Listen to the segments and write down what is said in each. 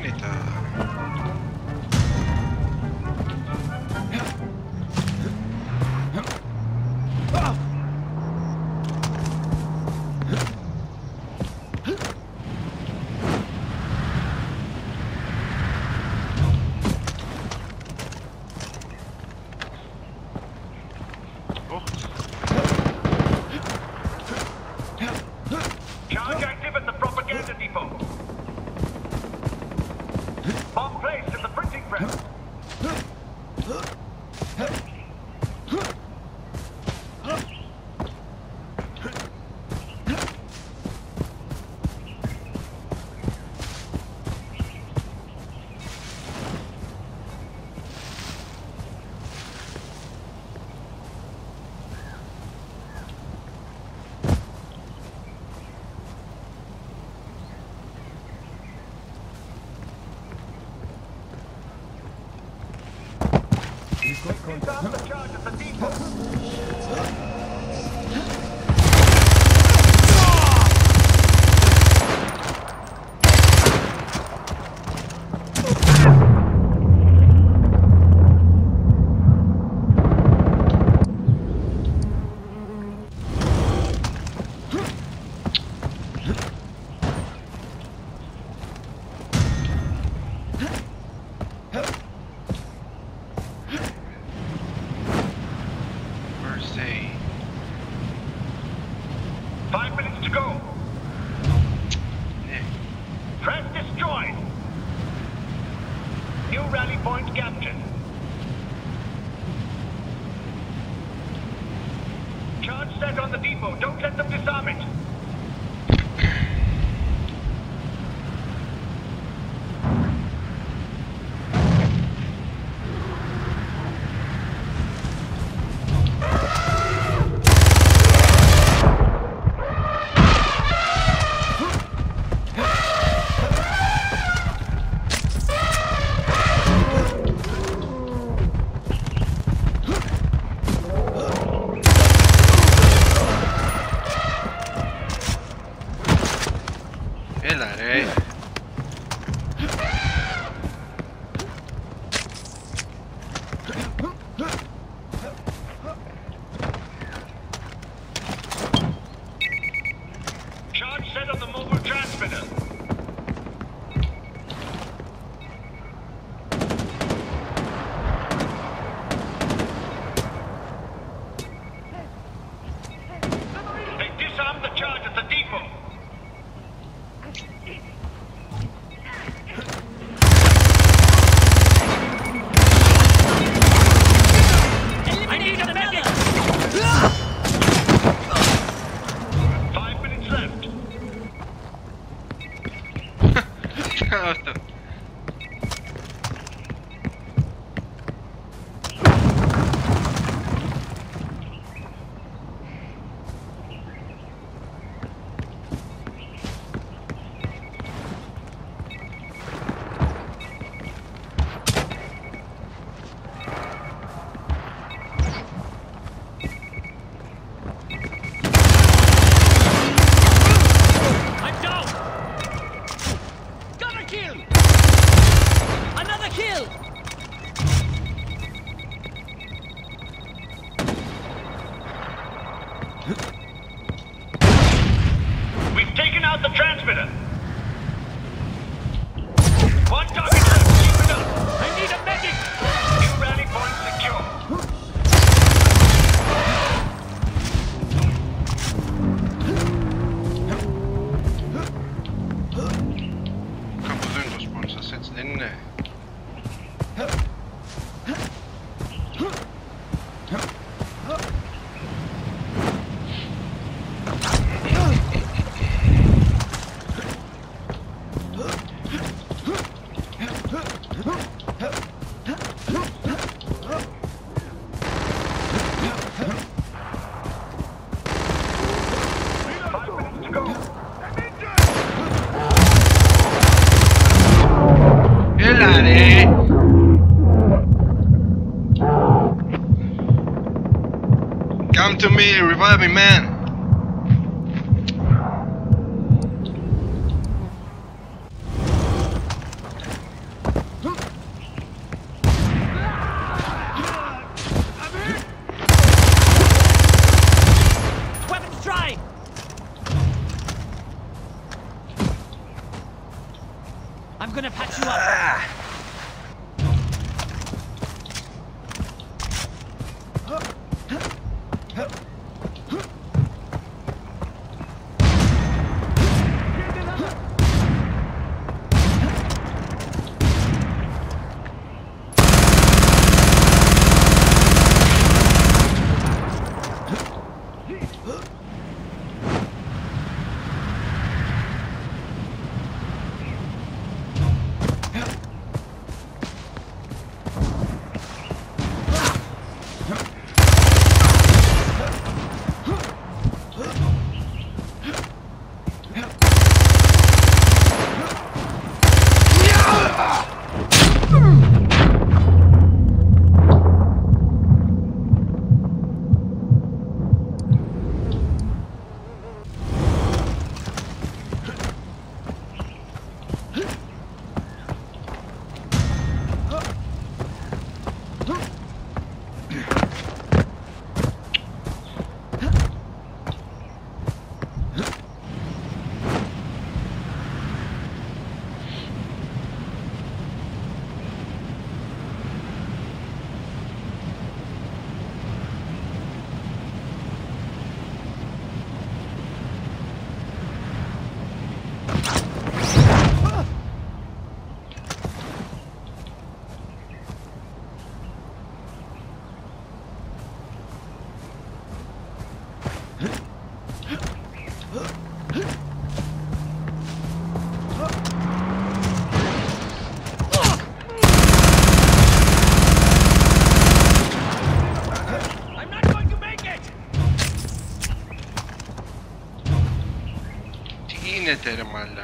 Magnetar. Rest. He's got contact. per. Five minutes to go. Press destroyed. New rally point captured. Costa. 真的 to me, revive me, man. matéria malha.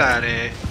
E